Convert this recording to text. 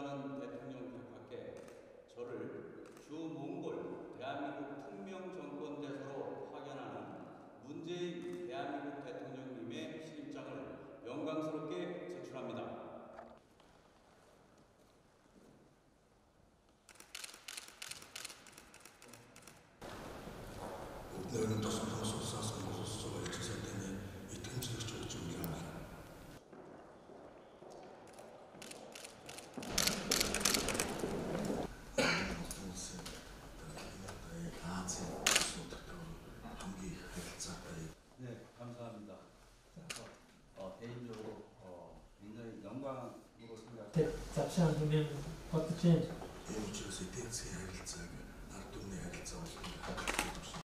존경하는 대통령님께 저를 주 몽골 대한민국 특명 정권 대사로 파견하는 문재인 대한민국 대통령님의 신임장을 영광스럽게 제출합니다. 네, There 감사합니다. 어, 개인적으로 어, 굉장히 영광으로 생각합니다. 잡시한 분명 버트 젠.